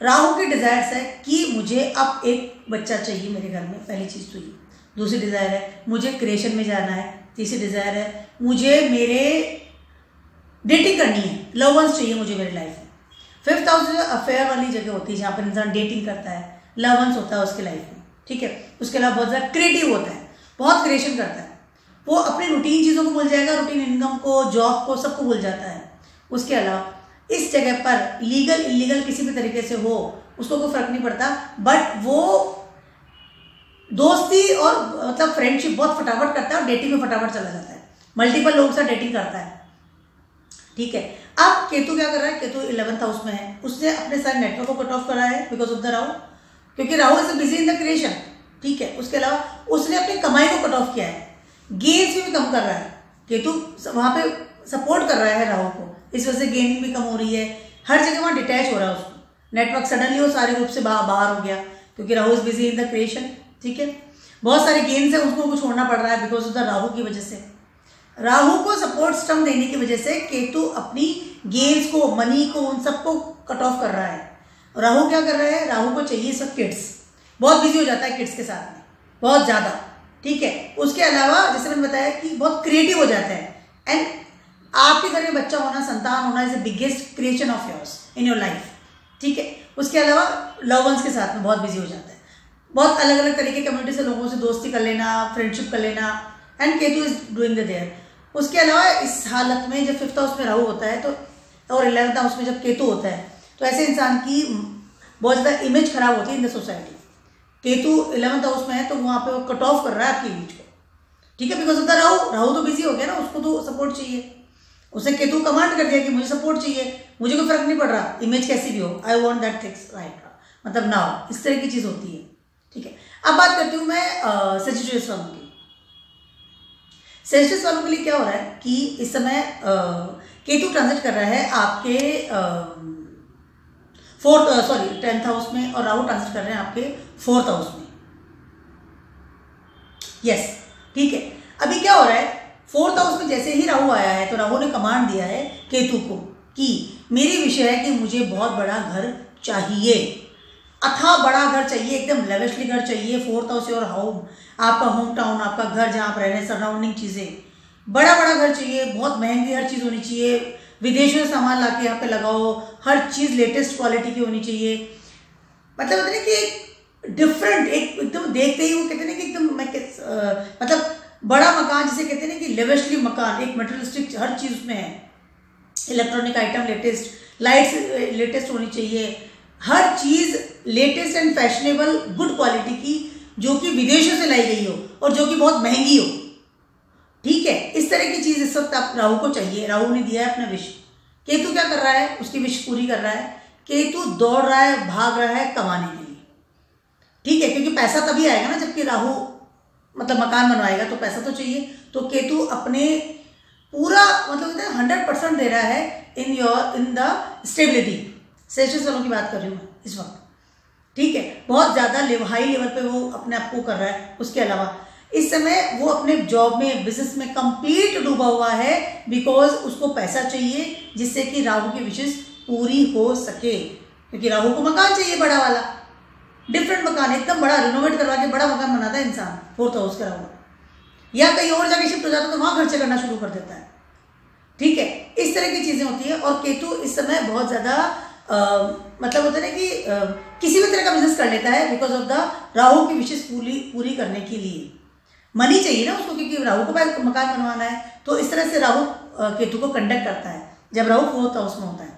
राहु की डिजायर्स है कि मुझे अब एक बच्चा चाहिए मेरे घर में, पहली चीज़ तो ये। दूसरी डिज़ायर है, मुझे क्रिएशन में जाना है, तीसरी डिज़ायर है, मुझे मेरे डेटिंग करनी है। लव वंस चाहिए मुझे मेरी लाइफ में। फिफ्थ हाउस अफेयर वाली जगह होती है, जहाँ पर इंसान डेटिंग करता है लवंस होता है उसके लाइफ में, ठीक है? उसके अलावा बहुत ज़्यादा क्रिएटिव होता है, बहुत क्रिएशन करता है। वो अपनी रूटीन चीज़ों को भूल जाएगा रूटीन इनकम को जॉब को, सबको भूल जाता है। उसके अलावा, इस जगह पर लीगल इलीगल किसी भी तरीके से हो, उसको कोई फ़र्क नहीं पड़ता। बट वो दोस्ती और मतलब फ्रेंडशिप बहुत फटाफट करता है और डेटिंग में फटाफट चला जाता है। मल्टीपल लोगों से डेटिंग करता है। ठीक है? अब केतु क्या कर रहा है? केतु इलेवंथ हाउस में है। उसने अपने सारे नेटवर्क को कट ऑफ़ करा है बिकॉज़ ऑफ़ द राहु। क्योंकि Rahu is busy in the creation ठीक है? उसके अलावा उसने अपनी कमाई को कट ऑफ़ किया है। गेन्स भी कम कर रहा है। केतु वहाँ पे सपोर्ट कर रहा है राहु को। इस वजह से गेनिंग भी कम हो रही है। हर जगह वहाँ डिटैच हो रहा है उसको। नेटवर्क सडनली वो सारे रूप से बाहर हो गया। क्योंकि Rahu is busy in the creation ठीक है? बहुत सारे गेन्स है, उसको कुछ छोड़ना पड़ रहा है बिकॉज़ ऑफ़ द राहु की वजह से। राहु को सपोर्ट स्टम देने की वजह से केतु अपनी गेन्स को मनी को, उन सबको कट ऑफ़ कर रहा है। राहु क्या कर रहा है? राहु को चाहिए सब किड्स बहुत बिज़ी हो जाता है किड्स के साथ में। बहुत ज़्यादा। ठीक है? उसके अलावा जैसे मैंने बताया कि बहुत क्रिएटिव हो जाता है। एंड आपके घर में बच्चा होना, संतान होना is the biggest creation of yours in your life ठीक है? उसके अलावा लव वंस के साथ में बहुत बिज़ी हो जाता है। बहुत अलग अलग तरीके कम्युनिटी से लोगों से दोस्ती कर लेना फ्रेंडशिप कर लेना। And Ketu is doing the there उसके अलावा इस हालत में जब फिफ्थ हाउस में राहु होता है तो और इलेवंथ हाउस में जब केतु होता है तो ऐसे इंसान की बहुत ज़्यादा इमेज खराब होती है in the society Ketu eleventh house में है तो वहाँ पे वो कट ऑफ़ कर रहा है आपकी इमेज को। ठीक है because of the Rahu Rahu तो बिज़ी हो गया ना, उसको तो सपोर्ट चाहिए। उसे केतु कमांड कर दिया कि मुझे सपोर्ट चाहिए, मुझे कोई फ़र्क नहीं पड़ रहा इमेज कैसी भी हो I want that things right मतलब नाउ इस तरह की चीज़ होती है। ठीक है, अब बात करती हूँ मैं सजिटेरियस की। सेल्सियस वालों के लिए क्या हो रहा है कि इस समय केतु ट्रांजिट कर रहा है आपके फोर्थ सॉरी टेंथ हाउस में और राहु ट्रांजिट कर रहे हैं आपके फोर्थ हाउस में। यस ठीक है। अभी क्या हो रहा है? फोर्थ हाउस में जैसे ही राहु आया है तो राहु ने कमांड दिया है केतु को कि मेरी विषय है कि मुझे बहुत बड़ा घर चाहिए। अथा बड़ा घर चाहिए, एकदम लेवेस्टली घर चाहिए फोर्थ हाउस और होम आपका होम टाउन आपका घर जहाँ पर रहने सराउंडिंग चीज़ें। बड़ा बड़ा घर चाहिए, बहुत महँगी हर चीज़ होनी चाहिए। विदेशों से सामान ला के यहाँ पे लगाओ, हर चीज़ लेटेस्ट क्वालिटी की होनी चाहिए। मतलब होता है कि डिफरेंट एक एकदम देखते ही वो कहते हैं कि एकदम मैं मतलब बड़ा मकान जिसे कहते हैं कि लेवेस्टली मकान, एक मटेरियलिस्टिक हर चीज़ उसमें है। Electronic item latest lights latest होनी चाहिए। हर चीज़ latest and fashionable, good quality की, जो कि विदेशों से लाई गई हो और जो कि बहुत महँगी हो। ठीक है? इस तरह की चीज़ इस वक्त आप राहु को चाहिए। राहु ने दिया है अपना विश केतु क्या कर रहा है? उसकी विश पूरी कर रहा है। केतु दौड़ रहा है, भाग रहा है कमाने के लिए। ठीक है? क्योंकि पैसा तभी आएगा ना जबकि राहु मतलब मकान बनवाएगा तो पैसा तो चाहिए। तो केतु अपने पूरा मतलब हंड्रेड परसेंट दे रहा है in your in the stability session वालों की बात कर रही हूँ मैं, इस वक्त। ठीक है? बहुत ज़्यादा हाई लेवल पे वो अपने आप को कर रहा है, उसके अलावा। इस समय वो अपने जॉब में बिज़नेस में कंप्लीट डूबा हुआ है बिकॉज़ उसको पैसा चाहिए जिससे कि राहु की विशेष पूरी हो सके। क्योंकि राहु को मकान चाहिए बड़ा वाला। डिफरेंट मकान, एकदम बड़ा रिनोवेट करवा के बड़ा मकान बनाता है इंसान फोर्थ हाउस का राहु। या कहीं और जाके शिफ्ट हो जाता है तो वहाँ खर्चे करना शुरू कर देता है। ठीक है? इस तरह की चीज़ें होती है और केतु इस समय बहुत ज़्यादा मतलब होता है कि आ, किसी भी तरह का बिज़नेस कर लेता है बिकॉज़ ऑफ़ द राहु की विशेष पूरी पूरी करने के लिए। मनी चाहिए ना उसको क्योंकि राहु को मकान बनवाना है तो इस तरह से राहु केतु को कंडक्ट करता है। जब राहु फोर्थ हाउस उसमें होता है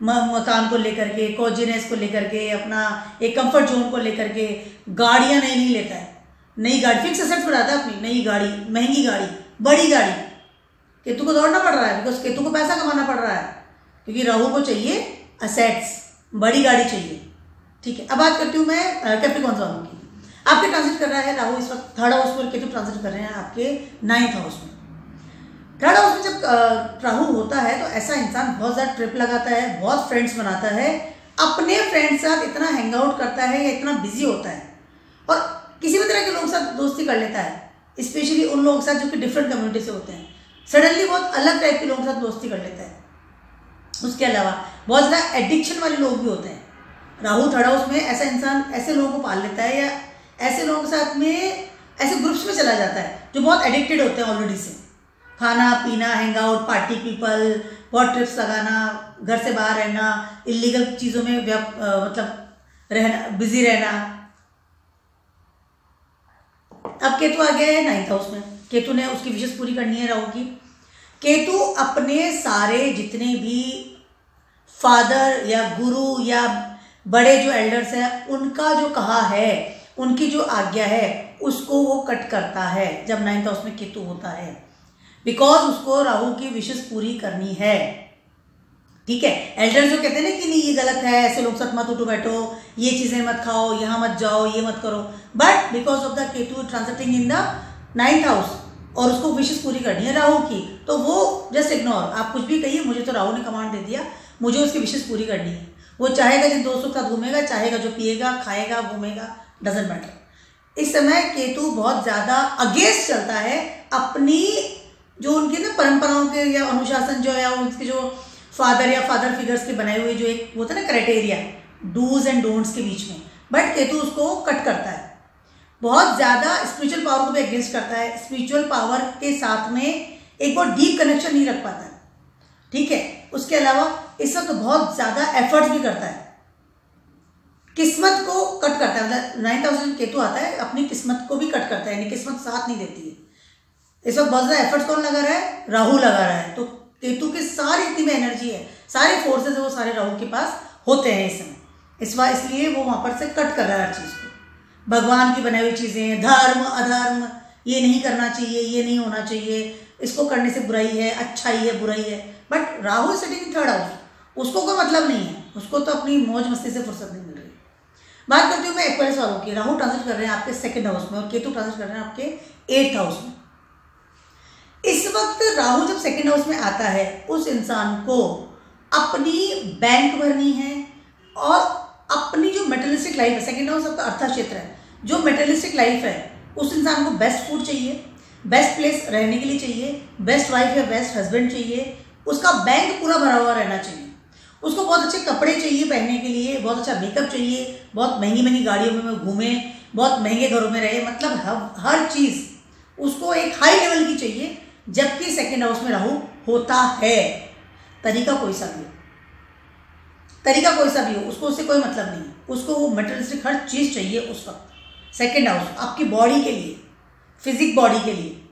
मकान को लेकर के कॉजिनेस को लेकर के अपना एक कंफर्ट जोन को लेकर के गाड़ियाँ नहीं नहीं लेता है। नई गाड़ी फिक्स असेट्स बढ़ाता है अपनी नई गाड़ी महँगी गाड़ी बड़ी गाड़ी। केतु को दौड़ना पड़ रहा है बिकॉज़ केतु को पैसा कमाना पड़ रहा है। क्योंकि राहु को चाहिए असेट्स बड़ी गाड़ी चाहिए। ठीक है, अब बात करती हूँ मैं कैप्रिकॉन वालों की। आपके ट्रांजिट कर रहा है राहु इस वक्त थर्ड हाउस में, केतु ट्रांजिट कर रहे हैं आपके नाइन्थ हाउस में। थर्ड हाउस में जब राहु होता है तो ऐसा इंसान बहुत ज़्यादा ट्रिप लगाता है, बहुत फ्रेंड्स बनाता है, अपने फ्रेंड्स साथ इतना हैंग आउट करता है, या इतना बिज़ी होता है, और किसी भी तरह के लोगों के साथ दोस्ती कर लेता है स्पेशली उन लोगों के साथ जो कि डिफरेंट कम्युनिटी से होते हैं। सडनली बहुत अलग टाइप के लोगों के साथ दोस्ती कर लेता है। उसके अलावा बहुत ज़्यादा एडिक्शन वाले लोग भी होते हैं। राहु थर्ड हाउस में ऐसा इंसान, ऐसे लोगों को पाल लेता है या ऐसे लोगों के साथ में, ऐसे ग्रुप्स में चला जाता है, जो बहुत एडिक्टेड होते हैं ऑलरेडी से। खाना, पीना हैंग आउट पार्टी पीपल बहुत ट्रिप्स लगाना, घर से बाहर रहना इलीगल चीज़ों में मतलब रहना बिज़ी रहना। अब केतु आ गया है नाइन्थ हाउस में केतु ने उसकी विशेष पूरी करनी है राहु की। केतु अपने सारे जितने भी फादर या गुरु या बड़े जो एल्डर्स हैं, उनका जो कहा है, उनकी जो आज्ञा है, उसको वो कट करता है, जब नाइन्थ हाउस में केतु होता है। बिकॉज़ उसको राहु की विशेष पूरी करनी है। ठीक है? एल्डर्स जो कहते हैं ना कि नहीं, ये गलत है, ऐसे लोग साथ मत उठो, बैठो, ये चीज़ें मत खाओ, यहाँ मत जाओ, ये मत करो। But because of the Ketu transiting in the ninth house और उसको विशेष पूरी करनी है राहु की तो वो जस्ट इग्नोर आप कुछ भी कहिए, मुझे तो राहु ने कमांड दे दिया, मुझे उसकी विशेष पूरी करनी है। वो चाहेगा जिन दोस्तों के साथ घूमेगा, चाहेगा जो पिएगा, खाएगा, घूमेगा डजेंट मैटर इस समय केतु बहुत ज़्यादा अगेंस्ट चलता है अपनी, जो उनकी ना परंपराओं के या अनुशासन जो है उनके जो फादर या फादर फिगर्स के बनाए हुए जो एक होता है ना क्राइटेरिया डूज एंड डोंट्स के बीच में। बट केतु उसको कट करता है। बहुत ज़्यादा स्पिरिचुअल पावर को भी अगेंस्ट करता है। स्पिरिचुअल पावर के साथ में एक बहुत डीप कनेक्शन नहीं रख पाता है। ठीक है? उसके अलावा इस वक्त बहुत ज़्यादा एफर्ट्स भी करता है। किस्मत को कट करता है। मतलब नाइन थाउज़ेंड केतु आता है, अपनी किस्मत को भी कट करता है, यानी किस्मत साथ नहीं देती है। इस वक्त बहुत ज़्यादा एफर्ट्स कौन लगा रहा है? राहु लगा रहा है। तो केतु के सारी इतनी में एनर्जी है। सारे फोर्सेज वो सारे राहु के पास होते हैं इस समय। इस बार इसलिए वो वहाँ पर से कट कर रहा है हर चीज़ को। भगवान की बनाई हुई चीज़ें, धर्म, अधर्म, ये नहीं करना चाहिए, ये नहीं होना चाहिए, इसको करने से बुराई है अच्छाई है बुराई है। But Rahu sitting third house उसको कोई मतलब नहीं है। उसको तो अपनी मौज मस्ती से फुर्सत नहीं मिल रही। बात करती हूँ मैं एक्वेरियस वालों की। राहु ट्रांसलेट कर रहे हैं आपके सेकेंड हाउस में और केतु ट्रांसलेट कर रहे हैं आपके एट्थ हाउस में। इस वक्त राहु जब सेकेंड हाउस में आता है, उस इंसान को अपनी बैंक भरनी है और अपनी जो मेटलिस्टिक लाइफ है सेकेंड हाउस आपका अर्था क्षेत्र है जो मेटलिस्टिक लाइफ है, उस इंसान को बेस्ट फ़ूड चाहिए बेस्ट प्लेस रहने के लिए चाहिए बेस्ट वाइफ या बेस्ट हस्बैंड चाहिए, उसका बैंक पूरा भरा हुआ रहना चाहिए। उसको बहुत अच्छे कपड़े चाहिए पहनने के लिए, बहुत अच्छा मेकअप चाहिए, बहुत महँगी महँगी गाड़ियों में घूमे, बहुत महँगे घरों में रहे मतलब हर हर चीज़ उसको एक हाई लेवल की चाहिए, जबकि सेकेंड हाउस में राहु, होता है। तरीका कोई सा भी हो। तरीका कोई सा भी हो, उसको उससे कोई मतलब नहीं उसको वो मटेरियलिस्टिक हर चीज़ चाहिए उस वक्त। सेकेंड हाउस आपकी बॉडी के लिए फिजिक बॉडी के लिए।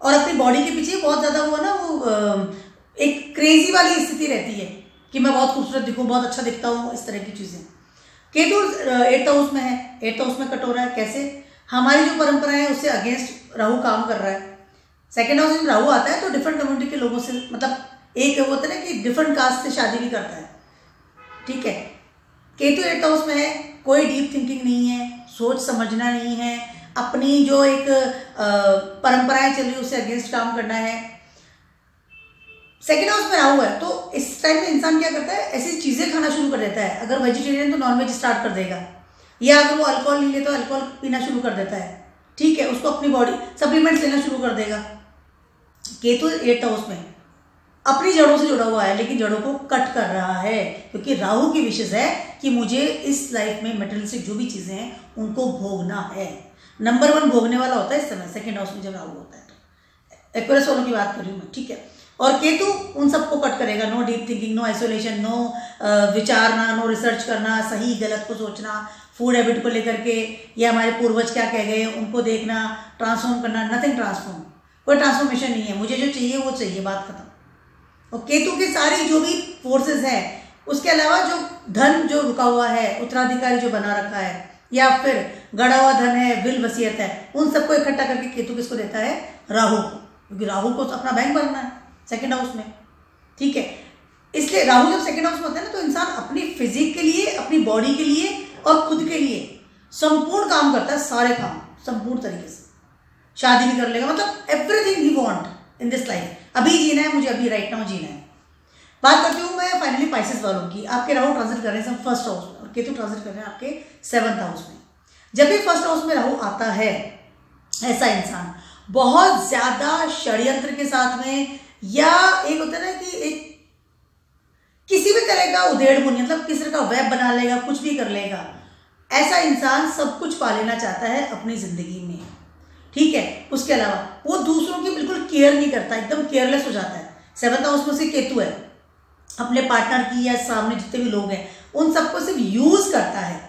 और अपनी बॉडी के पीछे बहुत ज़्यादा वो ना, वो एक क्रेजी वाली स्थिति रहती है कि मैं बहुत खूबसूरत दिखूँ, बहुत अच्छा दिखता हूँ, इस तरह की चीज़ें। केतु एट्थ हाउस में है। एट्थ हाउस में कट हो। रहा है कैसे? हमारी जो परंपरा है, उससे अगेंस्ट राहु काम कर रहा है। सेकेंड हाउस में राहु आता है तो डिफरेंट कम्युनिटी के लोगों से मतलब एक वो होता है ना कि डिफरेंट कास्ट से शादी भी करता है। ठीक है? केतु एट्थ हाउस में है, कोई डीप थिंकिंग नहीं है। सोच समझना नहीं है, अपनी जो एक परंपराएँ चल रही उससे अगेंस्ट काम करना है। सेकेंड हाउस में राहु है तो इस टाइम में इंसान क्या करता है? ऐसी चीज़ें खाना शुरू कर देता है। अगर वेजिटेरियन तो नॉन वेज स्टार्ट कर देगा। या अगर वो अल्कोहल नहीं ले तो अल्कोहल पीना शुरू कर देता है। ठीक है, उसको अपनी बॉडी सप्लीमेंट्स लेना शुरू कर देगा। केतु एट हाउस में। अपनी जड़ों से जुड़ा हुआ है, लेकिन जड़ों को कट कर रहा है, क्योंकि राहु की विशेष है कि मुझे इस लाइफ में मेटेरियलिस्टिक जो भी चीज़ें हैं, उनको भोगना है। नंबर वन भोगने वाला होता है इस समय सेकेंड हाउस में जब राहु होता है तो। एक्वेरियस वालों की बात कर रही हूँ मैं, ठीक है? और केतु उन सबको कट करेगा no deep thinking no isolation no विचारना no research करना, सही गलत को सोचना फ़ूड हैबिट को लेकर के, या हमारे पूर्वज क्या कह गए, उनको देखना ट्रांसफॉर्म करना नथिंग ट्रांसफॉर्म कोई ट्रांसफॉर्मेशन नहीं है, मुझे जो चाहिए वो चाहिए, बात खत्म। और केतु के सारी जो भी फोर्सेस हैं, उसके अलावा जो धन जो रुका हुआ है, उत्तराधिकारी जो बना रखा है, या फिर गड़ा हुआ धन है विल वसीयत है, उन सबको इकट्ठा करके केतु किसको देता है? राहु को। क्योंकि राहु को अपना बैंक बनना है सेकेंड हाउस में। ठीक है? इसलिए राहु जब सेकेंड हाउस में होता है ना तो इंसान अपनी फिजिक के लिए, अपनी बॉडी के लिए और खुद के लिए संपूर्ण काम करता है, सारे काम, संपूर्ण तरीके से। शादी भी कर लेगा मतलब everything he want in this life अभी जीना है, मुझे अभी राइट नाउ जीना है। बात करती हूँ मैं फाइनली पाइसेस वालों की। आपके राहु ट्रांजिट कर रहे हैं फ़र्स्ट हाउस में। और केतु ट्रांजिट कर रहे हैं आपके सेवंथ हाउस में। जब भी फ़र्स्ट हाउस में राहु आता है, ऐसा इंसान, बहुत ज़्यादा षड्यंत्र के साथ में, या एक होता है ना कि एक किसी भी तरह का उधेड़ बुन मतलब किसी का वेब बना लेगा, कुछ भी कर लेगा, ऐसा इंसान सब कुछ पा लेना चाहता है अपनी ज़िंदगी में। ठीक है? उसके अलावा वो दूसरों केयर नहीं करता, एकदम केयरलेस हो जाता है। सेवंथ हाउस में से केतु है। अपने पार्टनर की या सामने जितने भी लोग हैं, उन सबको सिर्फ़ यूज़ करता है।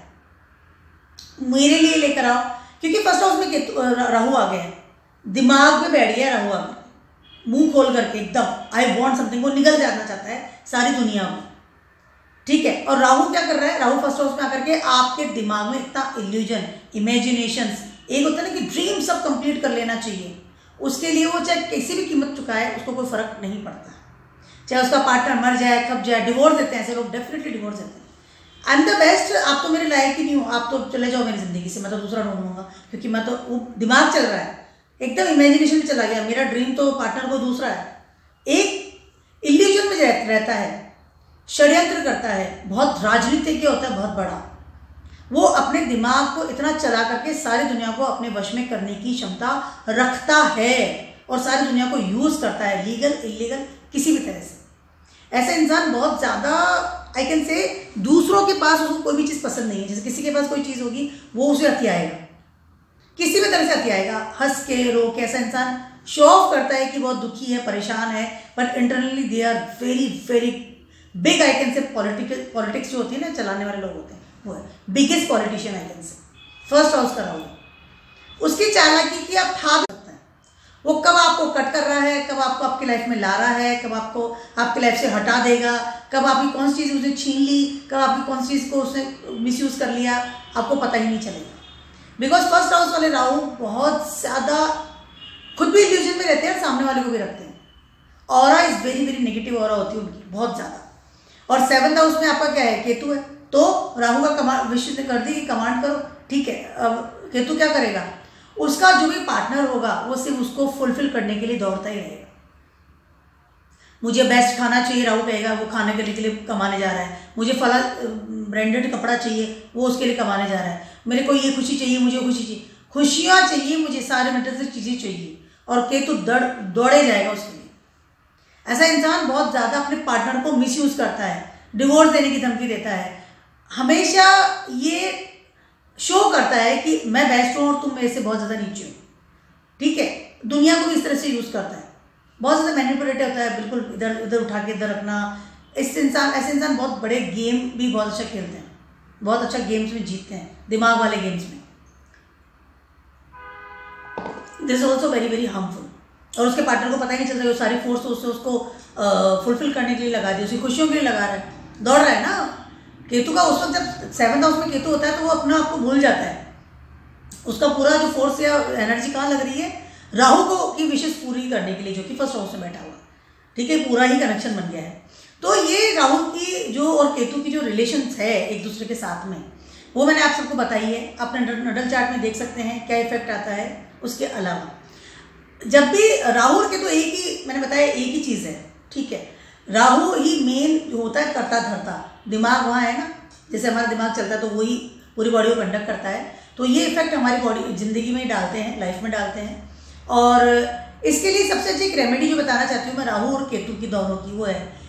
मेरे लिए लेकर आओ, क्योंकि फ़र्स्ट हाउस में केतु राहु आ गया है। दिमाग में बैठ गया राहु आ गया मुँह खोल करके एकदम आई वॉन्ट समथिंग वो निकल जाना चाहता है सारी दुनिया में। ठीक है? और राहु क्या कर रहा है? राहु फ़र्स्ट हाउस में आकर के आपके दिमाग में इतना इल्यूजन इमेजिनेशन एक होता है ना कि ड्रीम सब कंप्लीट कर लेना चाहिए। उसके लिए वो चाहे किसी भी कीमत चुकाए, उसको कोई फ़र्क नहीं पड़ता। चाहे उसका पार्टनर मर जाए कब जाए डिवोर्स देते हैं, ऐसे लोग डेफिनेटली डिवोर्स देते हैं। आई एम द बेस्ट आप तो मेरे लायक ही नहीं हो, आप तो चले जाओ मेरी ज़िंदगी से, मैं तो दूसरा ढूंढूँगा क्योंकि मैं तो वो दिमाग चल रहा है। एकदम इमेजिनेशन में चला गया, मेरा ड्रीम तो पार्टनर को दूसरा है। एक इल्यूजन में रहता है, षड्यंत्र करता है, बहुत राजनीतिज्ञ होता है, बहुत बड़ा। वो अपने दिमाग को इतना चला करके सारी दुनिया को अपने वश में करने की क्षमता रखता है और सारी दुनिया को यूज़ करता है लीगल इलीगल किसी भी तरह से। ऐसा इंसान बहुत ज़्यादा आई कैन से दूसरों के पास उसको कोई भी चीज़ पसंद नहीं है। जैसे किसी के पास कोई चीज़ होगी, वो उसे अति आएगा किसी भी तरह से अति आएगा हंस के रो के ऐसा इंसान शो ऑफ़ करता है कि बहुत दुखी है, परेशान है but internally they are very very big I can say political politics जो होती है ना, चलाने वाले लोग होते हैं। वो है। Biggest politician I can say first house का रहा उसकी चालाकी की आप था सकते हैं। वो कब आपको कट कर रहा है, कब आपको आपकी लाइफ में ला रहा है, कब आपको आपकी लाइफ से हटा देगा, कब आपकी कौन सी चीज़ उसने छीन ली, कब आपकी कौन सी चीज़ को उसने मिसयूज कर लिया, आपको पता ही नहीं चलेगा। बिकॉज़ फ़र्स्ट हाउस वाले राहु बहुत ज़्यादा खुद भी इल्यूजन में रहते हैं सामने वाले को भी रखते हैं। और इज़ वेरी वेरी नेगेटिव और होती है उनकी, बहुत ज़्यादा। और सेवंथ हाउस में आपका क्या है? केतु है। तो राहु का कमांड विश्व ने कर दी कि कमांड करो। ठीक है, अब केतु क्या करेगा? उसका जो भी पार्टनर होगा, वो सिर्फ़ उसको फुलफिल करने के लिए दौड़ता ही रहेगा। मुझे बेस्ट खाना चाहिए, राहु कहेगा, वो खाने के लिए कमाने जा रहा है। मुझे फला ब्रांडेड कपड़ा चाहिए, वो उसके लिए कमाने जा रहा है। मेरे को ये खुशी चाहिए, मुझे खुशी चाहिए। खुशियाँ चाहिए मुझे, सारे मटेरियल चीज़ें चाहिए। और केतु दड़, दौड़े जाएगा उसके लिए। ऐसा इंसान बहुत ज़्यादा अपने पार्टनर को मिसयूज करता है। डिवोर्स देने की धमकी देता है। हमेशा ये शो करता है कि मैं बेस्ट हूँ और तुम मेरे से बहुत ज़्यादा नीचे हो। ठीक है? दुनिया को इस तरह से यूज़ करता है। बहुत ज़्यादा मैनिपुलेटिव होता है, बिल्कुल इधर, उधर उठा के इधर रखना। इस इंसान, ऐसे इंसान बहुत बड़े गेम भी बहुत अच्छा खेलते हैं। बहुत अच्छा गेम्स में जीतते हैं, दिमाग वाले गेम्स में। This also very very harmful और उसके पार्टनर को पता ही नहीं चलता वो सारी फोर्स उससे उसको फुलफिल करने के लिए लगा दी उसकी खुशियों के लिए लगा रहा है। दौड़ रहा है ना? केतु का उस वक्त जब सेवंथ हाउस में केतु होता है तो वो अपना आपको भूल जाता है। उसका पूरा जो फोर्स या एनर्जी कहाँ लग रही है? राहु को की विशेष पूरी करने के लिए, जो कि फ़र्स्ट हाउस में बैठा हुआ। ठीक है? पूरा ही कनेक्शन बन गया है। तो ये राहु की जो और केतु की जो रिलेशन है एक दूसरे के साथ में, वो मैंने आप सबको बताई है। अपने नडल चार्ट में देख सकते हैं क्या इफ़ेक्ट आता है उसके अलावा। जब भी राहु और केतु एक ही, मैंने बताया एक ही चीज़ है। ठीक है? राहु ही मेन जो होता है करता धरता दिमाग वहाँ है ना? जैसे हमारा दिमाग चलता है तो वही पूरी बॉडी को कंडक्ट करता है। तो ये इफ़ेक्ट हमारी बॉडी ज़िंदगी में डालते हैं लाइफ में डालते हैं। और इसके लिए सबसे अच्छी एक रेमेडी जो बताना चाहती हूँ मैं, राहु और केतु की दोनों की, वो है।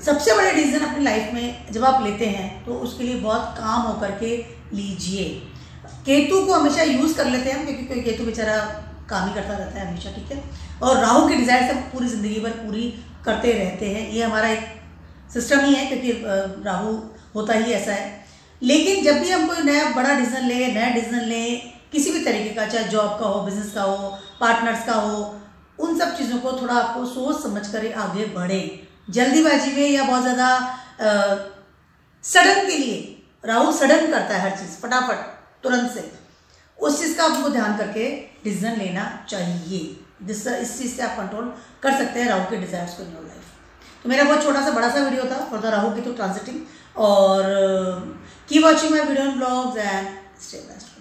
सबसे बड़े डिसीज़न अपनी लाइफ में जब आप लेते हैं तो उसके लिए बहुत काम होकर के लीजिए। केतु को हमेशा यूज़ कर लेते हैं हम, क्योंकि केतु बेचारा काम ही करता रहता है हमेशा, ठीक है? और राहु के डिज़ायर सब पूरी ज़िंदगी भर पूरी करते रहते हैं। ये हमारा एक सिस्टम ही है, क्योंकि राहु होता ही ऐसा है। लेकिन जब भी हम कोई नया बड़ा डिसीज़न लें, नया डिसीज़न लें, किसी भी तरीके का, चाहे जॉब का हो बिज़नेस का हो पार्टनर्स का हो, उन सब चीज़ों को थोड़ा आपको सोच समझ कर आगे बढ़े। जल्दीबाजी में या बहुत ज़्यादा सडन के लिए राहु सडन करता है हर चीज़, फटाफट, तुरंत से। उस चीज़ का आपको ध्यान करके डिसीज़न लेना चाहिए। जिससे इस चीज़ से आप कंट्रोल कर सकते हैं राहु के डिजायर्स को इन योर लाइफ तो मेरा बहुत छोटा सा, बड़ा सा वीडियो था फॉर द राहु की तो ट्रांजिटिंग और keep watching my video blogs and stay best